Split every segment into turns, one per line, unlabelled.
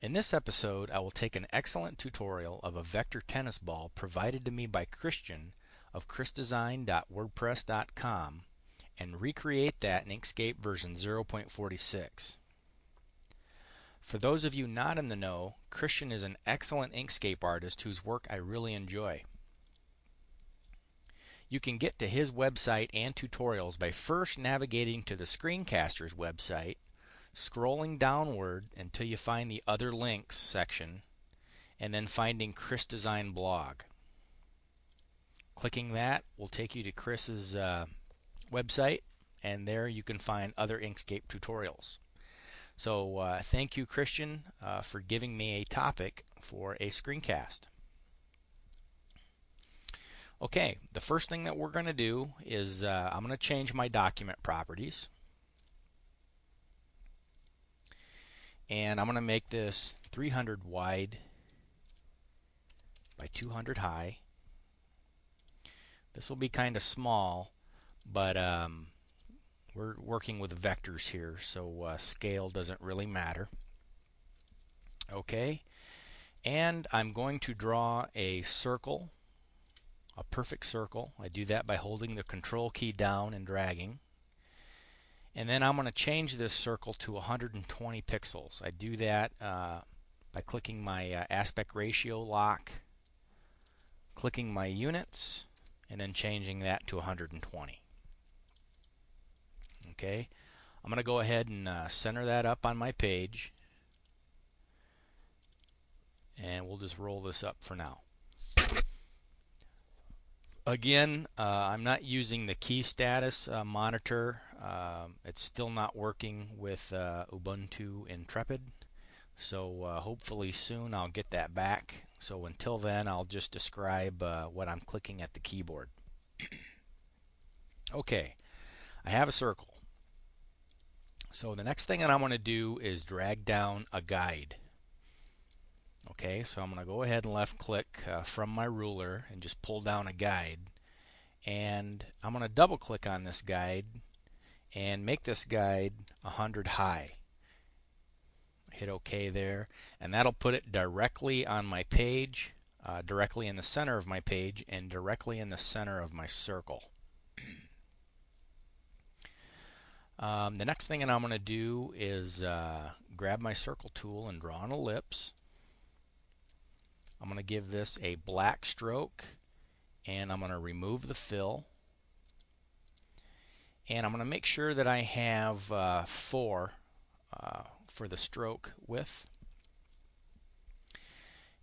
In this episode, I will take an excellent tutorial of a vector tennis ball provided to me by Christian of chrisdesign.wordpress.com and recreate that in Inkscape version 0.46. For those of you not in the know, Christian is an excellent Inkscape artist whose work I really enjoy. You can get to his website and tutorials by first navigating to the Screencasters website scrolling downward until you find the Other Links section, and then finding Chris Design Blog. Clicking that will take you to Chris's uh, website, and there you can find other Inkscape tutorials. So, uh, thank you, Christian, uh, for giving me a topic for a screencast. Okay, the first thing that we're going to do is uh, I'm going to change my document properties. And I'm going to make this 300 wide by 200 high. This will be kind of small, but um, we're working with vectors here, so uh, scale doesn't really matter. Okay, and I'm going to draw a circle, a perfect circle. I do that by holding the control key down and dragging. And then I'm going to change this circle to 120 pixels. I do that uh, by clicking my uh, aspect ratio lock, clicking my units, and then changing that to 120. Okay, I'm going to go ahead and uh, center that up on my page. And we'll just roll this up for now. Again, uh, I'm not using the key status uh, monitor. Um, it's still not working with uh, Ubuntu Intrepid. So uh, hopefully soon I'll get that back. So until then, I'll just describe uh, what I'm clicking at the keyboard. okay, I have a circle. So the next thing that I'm going to do is drag down a guide. Okay, so I'm going to go ahead and left click uh, from my ruler and just pull down a guide. And I'm going to double click on this guide and make this guide 100 high. Hit OK there, and that'll put it directly on my page, uh, directly in the center of my page, and directly in the center of my circle. um, the next thing that I'm going to do is uh, grab my circle tool and draw an ellipse. I'm going to give this a black stroke and I'm going to remove the fill and I'm going to make sure that I have uh, 4 uh, for the stroke width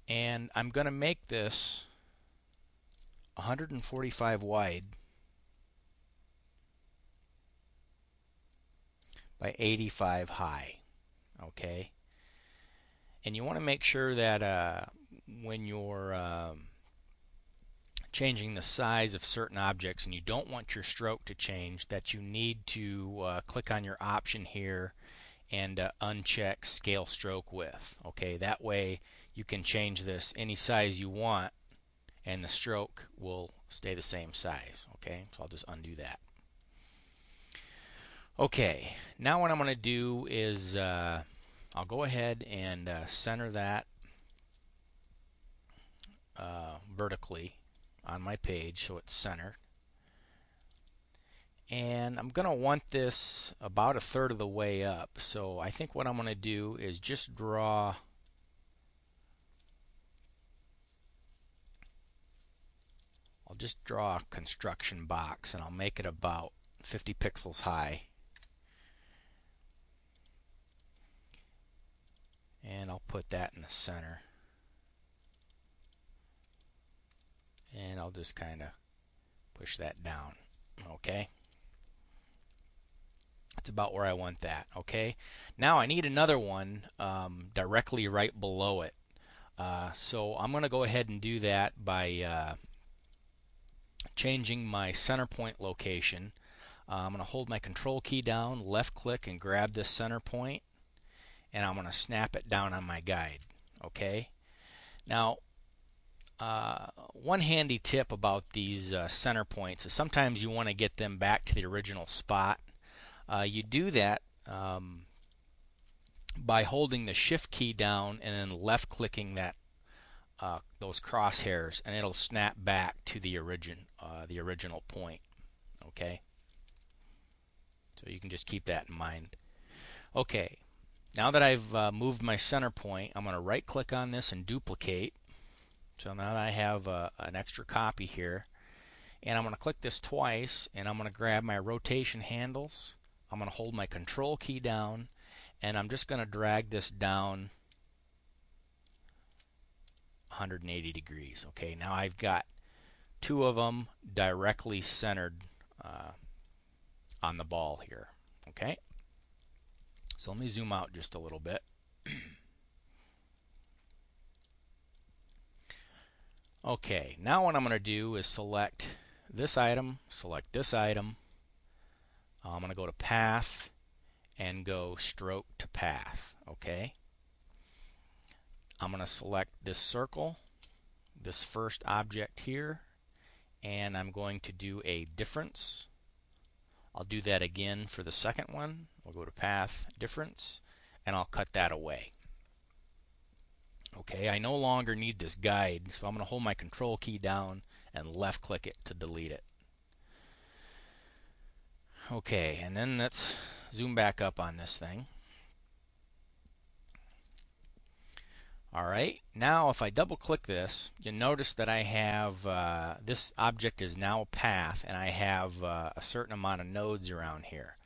and I'm going to make this 145 wide by 85 high okay? And you want to make sure that uh, when you're um, changing the size of certain objects and you don't want your stroke to change that you need to uh, click on your option here and uh, uncheck scale stroke width okay? That way you can change this any size you want and the stroke will stay the same size okay? So I'll just undo that. Okay now what I'm to do is uh, I'll go ahead and uh, center that uh, vertically on my page so it's centered. And I'm going to want this about a third of the way up. So I think what I'm going to do is just draw I'll just draw a construction box and I'll make it about 50 pixels high. And I'll put that in the center. And I'll just kind of push that down okay? That's about where I want that okay? Now I need another one um, directly right below it. Uh, so I'm gonna go ahead and do that by uh, changing my center point location. Uh, I'm gonna hold my control key down left click and grab this center point and I'm gonna snap it down on my guide okay? Now uh, one handy tip about these uh, center points is sometimes you want to get them back to the original spot. Uh, you do that um, by holding the shift key down and then left clicking that uh, those crosshairs and it'll snap back to the origin uh, the original point okay? So you can just keep that in mind. Okay now that I've moved my center point I'm going to right click on this and duplicate so now that I have uh, an extra copy here and I'm going to click this twice and I'm going to grab my rotation handles I'm going to hold my control key down and I'm just going to drag this down 180 degrees okay? Now I've got two of them directly centered uh, on the ball here okay? So let me zoom out just a little bit okay now what I'm going to do is select this item select this item. Uh, I'm going to go to path and go stroke to path okay? I'm going to select this circle this first object here and I'm going to do a difference. I'll do that again for the second one. We'll go to path difference and I'll cut that away okay I no longer need this guide so I'm going to hold my control key down and left click it to delete it okay and then let's zoom back up on this thing. Alright, now if I double click this, you'll notice that I have, uh, this object is now a path and I have uh, a certain amount of nodes around here.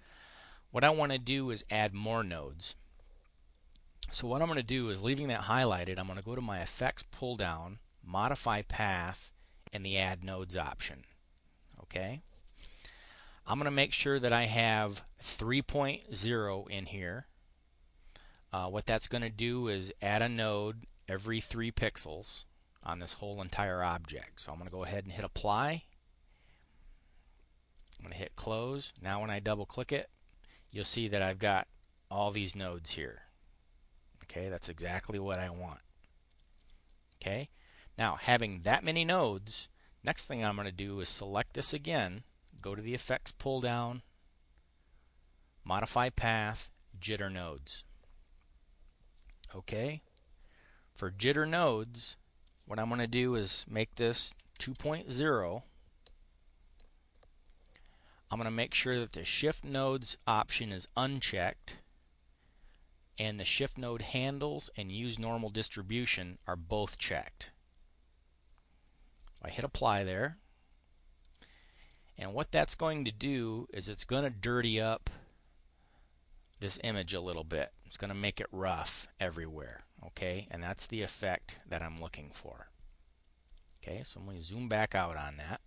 What I want to do is add more nodes. So what I'm going to do is leaving that highlighted, I'm going to go to my effects pull down, modify path, and the add nodes option. Okay? I'm going to make sure that I have 3.0 in here. Uh, what that's going to do is add a node every 3 pixels on this whole entire object. So I'm going to go ahead and hit apply. I'm going to hit close. Now when I double click it, you'll see that I've got all these nodes here. Okay, that's exactly what I want. Okay, now having that many nodes, next thing I'm going to do is select this again go to the effects pull down, modify path, jitter nodes. Okay, for jitter nodes, what I'm going to do is make this 2.0. I'm going to make sure that the shift nodes option is unchecked and the shift node handles and use normal distribution are both checked. I hit apply there and what that's going to do is it's going to dirty up this image a little bit. It's going to make it rough everywhere. Okay, and that's the effect that I'm looking for. Okay, so let me zoom back out on that.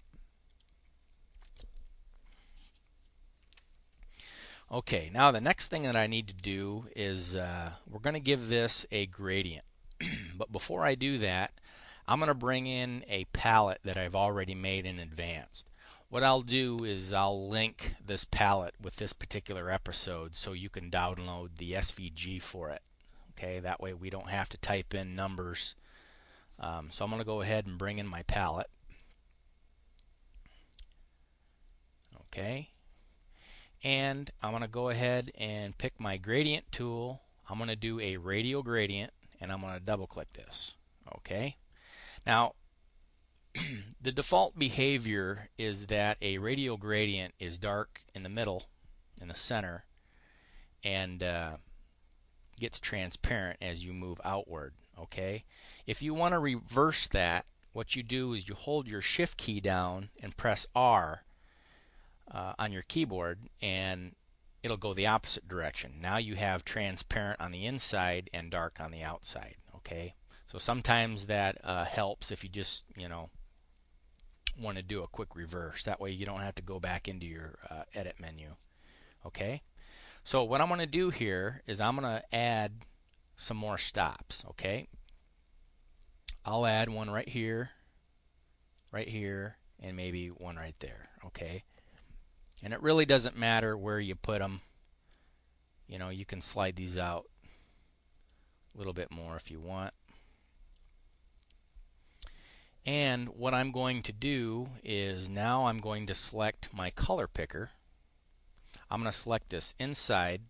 Okay, now the next thing that I need to do is uh, we're going to give this a gradient. but before I do that, I'm going to bring in a palette that I've already made in advance. What I'll do is I'll link this palette with this particular episode so you can download the SVG for it. Okay, that way we don't have to type in numbers. Um, so I'm going to go ahead and bring in my palette. Okay, and I'm going to go ahead and pick my gradient tool. I'm going to do a radial gradient and I'm going to double click this. Okay, now the default behavior is that a radial gradient is dark in the middle, in the center, and uh, gets transparent as you move outward. Okay, if you want to reverse that, what you do is you hold your Shift key down and press R uh, on your keyboard, and it'll go the opposite direction. Now you have transparent on the inside and dark on the outside. Okay, so sometimes that uh, helps if you just you know want to do a quick reverse. That way you don't have to go back into your uh, edit menu. Okay? So what I'm going to do here is I'm going to add some more stops. Okay? I'll add one right here, right here, and maybe one right there. Okay? And it really doesn't matter where you put them. You know, you can slide these out a little bit more if you want. And what I'm going to do is now I'm going to select my color picker. I'm going to select this inside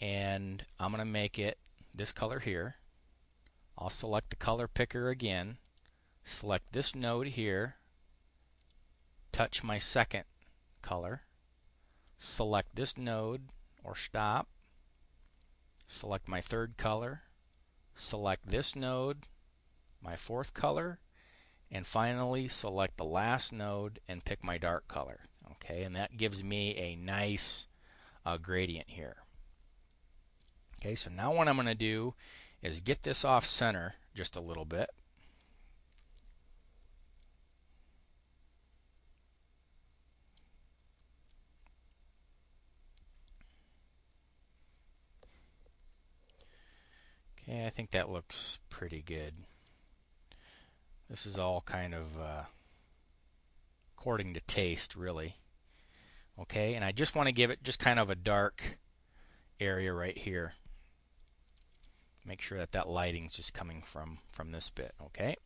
and I'm going to make it this color here. I'll select the color picker again, select this node here, touch my second color, select this node or stop, select my third color, select this node, my fourth color, and finally select the last node and pick my dark color. Okay, and that gives me a nice uh, gradient here. Okay, so now what I'm going to do is get this off center just a little bit. Okay, I think that looks pretty good. This is all kind of uh, according to taste, really. Okay, and I just want to give it just kind of a dark area right here. Make sure that that lighting is just coming from, from this bit, okay?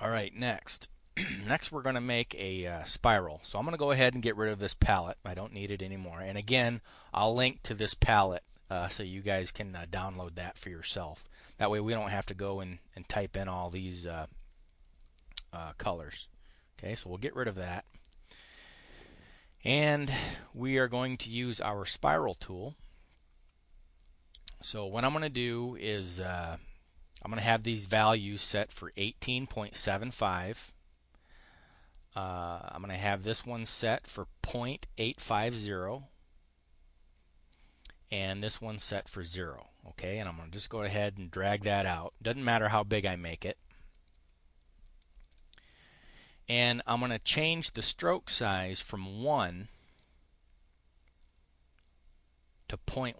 All right, next. next we're going to make a uh, spiral. So I'm going to go ahead and get rid of this palette. I don't need it anymore. And again, I'll link to this palette uh, so you guys can uh, download that for yourself. That way we don't have to go and, and type in all these uh, uh, colors. Okay, so we'll get rid of that. And we are going to use our spiral tool. So what I'm going to do is uh, I'm going to have these values set for 18.75 uh, I'm going to have this one set for 0.850 and this one set for 0. Okay, and I'm going to just go ahead and drag that out. Doesn't matter how big I make it. And I'm going to change the stroke size from 1 to 0.1.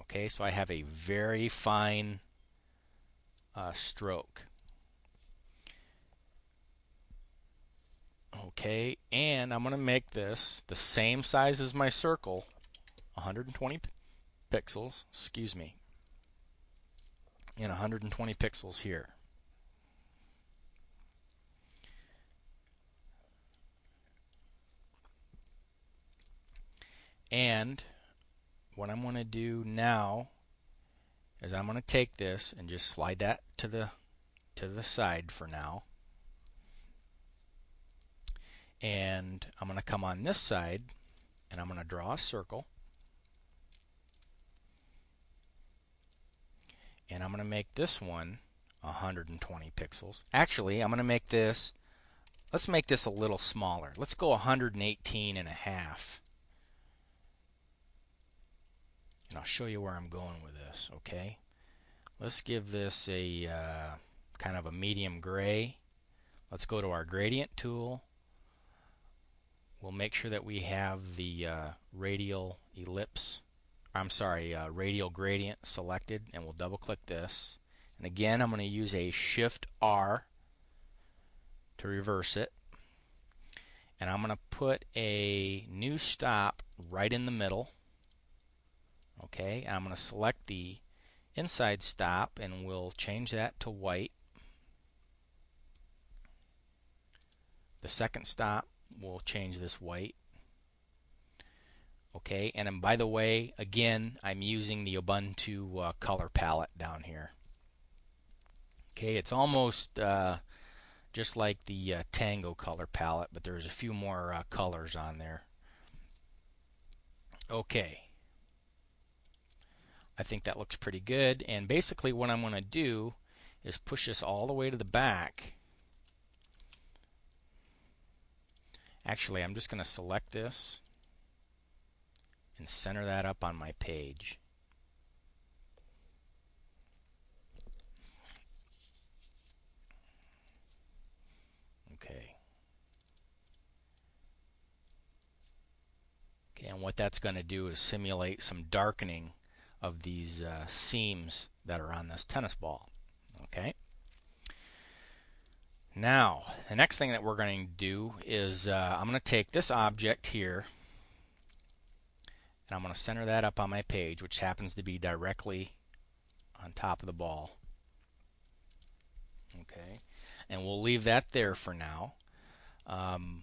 Okay, so I have a very fine uh, stroke. Okay, and I'm going to make this the same size as my circle, 120 pixels, excuse me, and 120 pixels here. And what I'm going to do now is I'm going to take this and just slide that to the to the side for now and I'm going to come on this side and I'm going to draw a circle. And I'm going to make this one 120 pixels. Actually I'm going to make this let's make this a little smaller. Let's go 118 and a half. And I'll show you where I'm going with this okay? Let's give this a uh, kind of a medium gray. Let's go to our gradient tool we'll make sure that we have the uh, radial ellipse I'm sorry uh, radial gradient selected and we'll double click this. And again I'm going to use a shift R to reverse it. And I'm going to put a new stop right in the middle okay? I'm going to select the inside stop and we'll change that to white. The second stop we'll change this white. Okay, and by the way, again, I'm using the Ubuntu uh, color palette down here. Okay, it's almost uh, just like the uh, Tango color palette, but there's a few more uh, colors on there. Okay. I think that looks pretty good. And basically what I'm going to do is push this all the way to the back Actually, I'm just going to select this and center that up on my page. Okay. Okay, and what that's going to do is simulate some darkening of these uh, seams that are on this tennis ball. Now, the next thing that we're going to do is uh, I'm going to take this object here and I'm going to center that up on my page, which happens to be directly on top of the ball. Okay, and we'll leave that there for now. Um,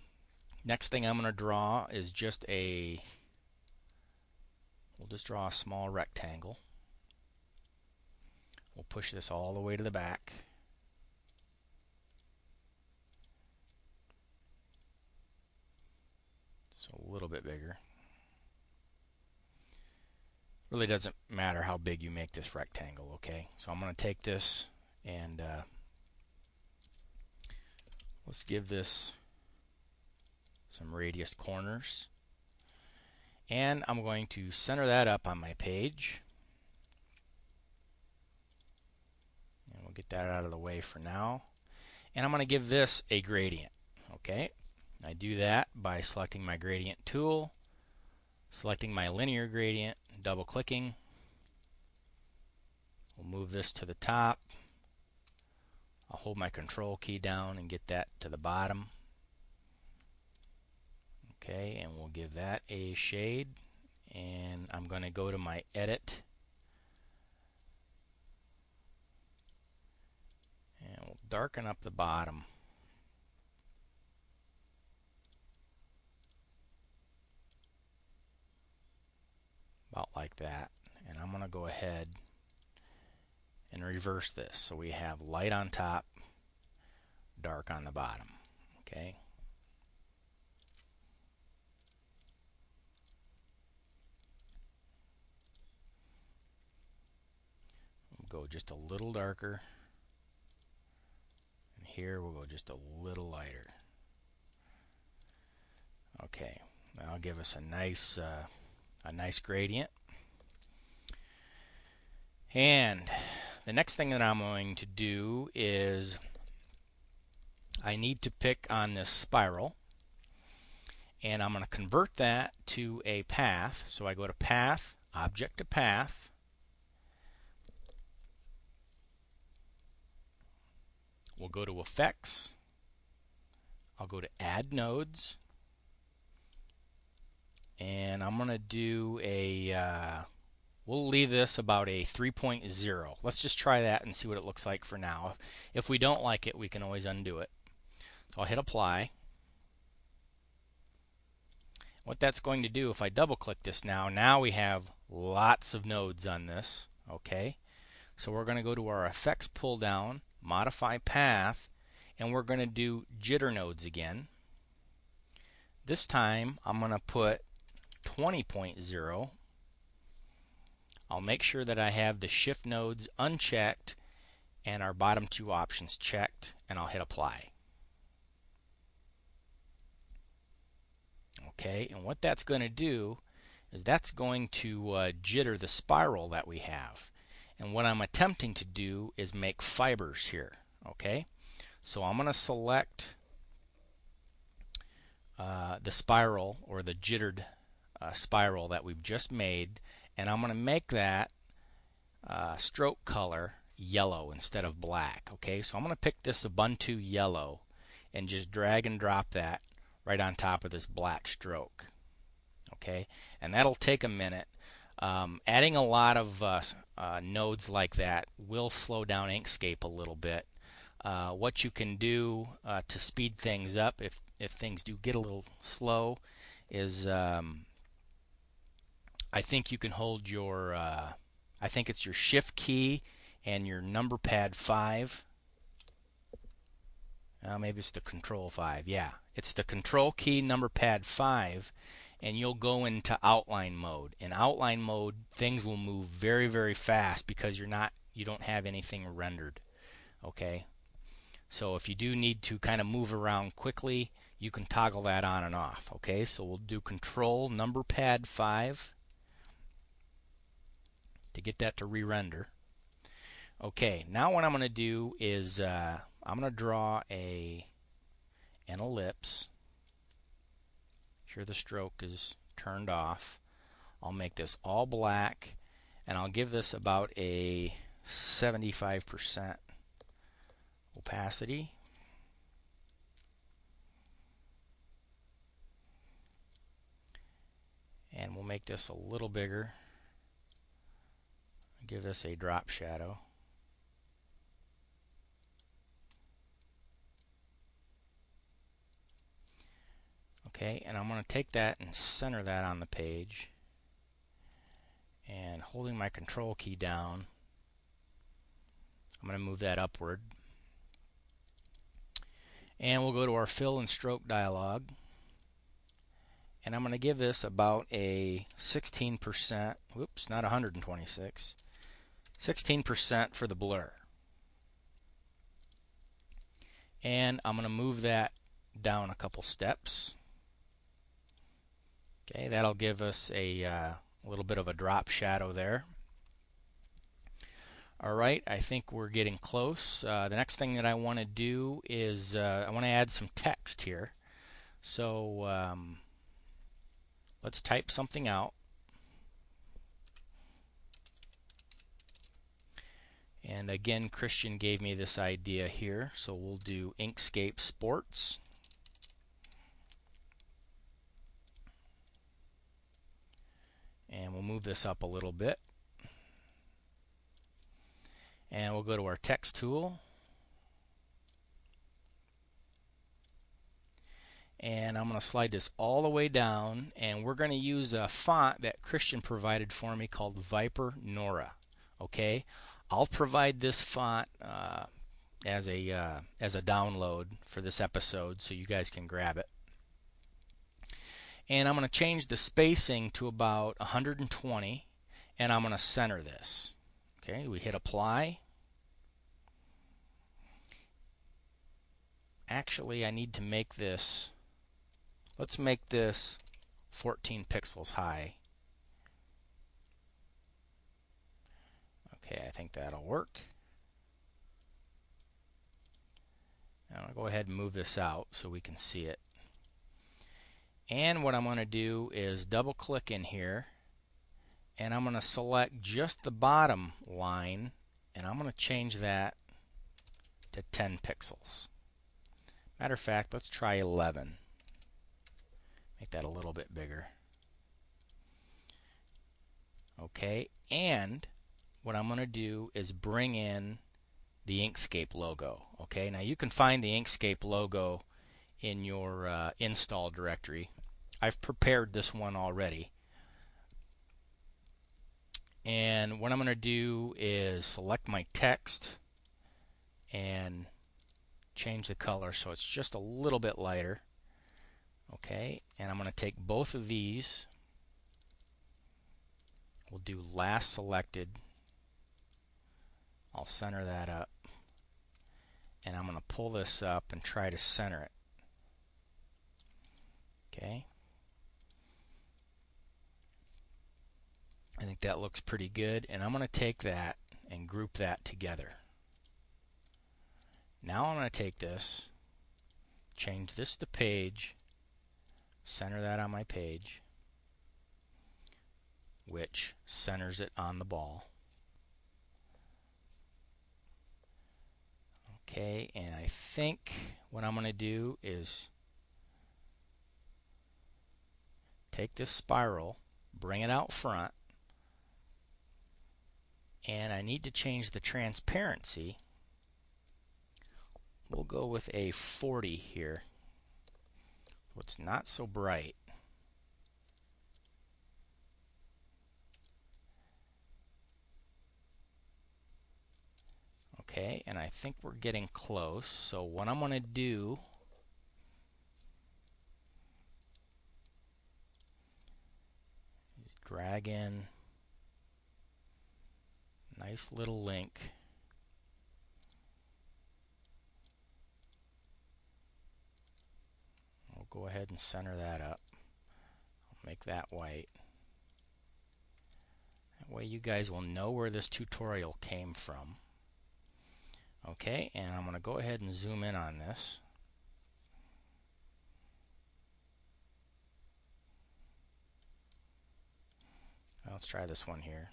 Next thing I'm going to draw is just a, we'll just draw a small rectangle. We'll push this all the way to the back. So a little bit bigger. Really doesn't matter how big you make this rectangle, okay? So I'm going to take this and uh, let's give this some radius corners. And I'm going to center that up on my page. And we'll get that out of the way for now. And I'm going to give this a gradient. Okay, I do that by selecting my gradient tool, selecting my linear gradient, double clicking. We'll move this to the top. I'll hold my control key down and get that to the bottom. Okay, and we'll give that a shade. And I'm going to go to my edit. And we'll darken up the bottom. About like that. And I'm going to go ahead and reverse this. So we have light on top, dark on the bottom. Okay. go just a little darker. And here we'll go just a little lighter. Okay, that'll give us a nice, uh, a nice gradient. And the next thing that I'm going to do is I need to pick on this spiral and I'm going to convert that to a path. So I go to Path, Object to Path, We'll go to Effects. I'll go to Add Nodes. And I'm going to do a, uh, we'll leave this about a 3.0. Let's just try that and see what it looks like for now. If we don't like it, we can always undo it. So I'll hit Apply. What that's going to do, if I double click this now, now we have lots of nodes on this. Okay, so we're going to go to our Effects pull down modify path, and we're going to do jitter nodes again. This time I'm going to put 20.0. I'll make sure that I have the shift nodes unchecked and our bottom two options checked and I'll hit apply. Okay, and what that's going to do is that's going to uh, jitter the spiral that we have. And what I'm attempting to do is make fibers here. Okay, so I'm going to select uh, the spiral or the jittered uh, spiral that we've just made, and I'm going to make that uh, stroke color yellow instead of black. Okay, so I'm going to pick this Ubuntu yellow and just drag and drop that right on top of this black stroke. Okay, and that'll take a minute. Um, adding a lot of uh, uh, nodes like that will slow down Inkscape a little bit. Uh, what you can do uh, to speed things up, if if things do get a little slow, is um, I think you can hold your uh, I think it's your Shift key and your number pad five. Uh, maybe it's the Control five. Yeah, it's the Control key number pad five and you'll go into outline mode. In outline mode, things will move very, very fast because you're not you don't have anything rendered. Okay? So if you do need to kind of move around quickly, you can toggle that on and off. Okay? So we'll do control number pad 5 to get that to re-render. Okay, now what I'm going to do is uh, I'm going to draw a an ellipse sure the stroke is turned off. I'll make this all black and I'll give this about a 75% opacity. And we'll make this a little bigger. Give this a drop shadow. Okay, and I'm going to take that and center that on the page. And holding my control key down, I'm going to move that upward. And we'll go to our fill and stroke dialog. And I'm going to give this about a 16%, whoops, not 126, 16% for the blur. And I'm going to move that down a couple steps. Okay, that'll give us a, uh, little bit of a drop shadow there. All right, I think we're getting close. Uh, the next thing that I want to do is uh, I want to add some text here. So um, let's type something out. And again, Christian gave me this idea here. So we'll do Inkscape Sports. And we'll move this up a little bit. And we'll go to our text tool. And I'm going to slide this all the way down. And we're going to use a font that Christian provided for me called Viper Nora. Okay, I'll provide this font uh, as a uh, as a download for this episode, so you guys can grab it. And I'm going to change the spacing to about 120, and I'm going to center this. Okay, we hit apply. Actually, I need to make this, let's make this 14 pixels high. Okay, I think that'll work. Now I'll go ahead and move this out so we can see it. And what I'm going to do is double click in here and I'm going to select just the bottom line and I'm going to change that to 10 pixels. Matter of fact, let's try 11. Make that a little bit bigger. Okay, and what I'm going to do is bring in the Inkscape logo. Okay, now you can find the Inkscape logo in your uh, install directory. I've prepared this one already. And what I'm going to do is select my text and change the color so it's just a little bit lighter. Okay, and I'm going to take both of these. We'll do last selected. I'll center that up. And I'm going to pull this up and try to center it. Okay. I think that looks pretty good and I'm going to take that and group that together. Now I'm going to take this, change this to page, center that on my page, which centers it on the ball. Okay, and I think what I'm going to do is take this spiral, bring it out front, and I need to change the transparency. We'll go with a 40 here. So it's not so bright. Okay, and I think we're getting close. So what I'm going to do is drag in nice little link. We'll go ahead and center that up. I'll make that white. That way you guys will know where this tutorial came from. Okay, and I'm going to go ahead and zoom in on this. Let's try this one here.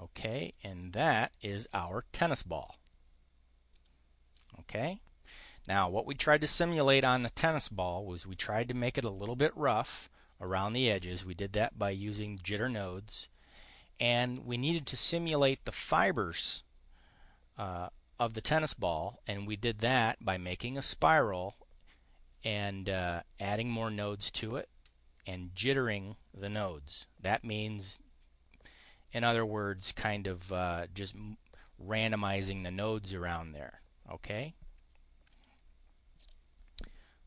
Okay, and that is our tennis ball. Okay, now what we tried to simulate on the tennis ball was we tried to make it a little bit rough around the edges. We did that by using jitter nodes. And we needed to simulate the fibers uh, of the tennis ball, and we did that by making a spiral and uh, adding more nodes to it and jittering the nodes. That means, in other words, kind of uh, just randomizing the nodes around there. Okay?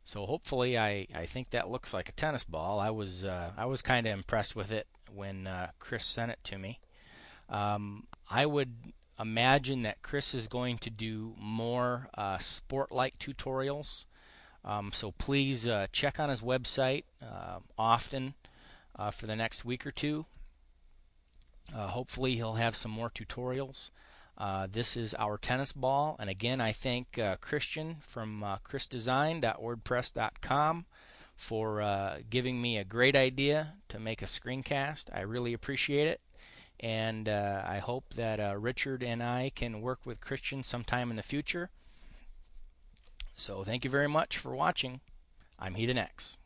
So hopefully, I, I think that looks like a tennis ball. I was uh, I was kind of impressed with it when uh, Chris sent it to me. Um, I would imagine that Chris is going to do more uh, sport-like tutorials. Um, so please uh, check on his website uh, often uh, for the next week or two. hopefully, he'll have some more tutorials. Uh, this is our tennis ball, and again, I thank uh, Christian from uh, chrisdesign.wordpress.com for uh, giving me a great idea to make a screencast. I really appreciate it, and uh, I hope that uh, Richard and I can work with Christian sometime in the future. So, thank you very much for watching. I'm heathenX.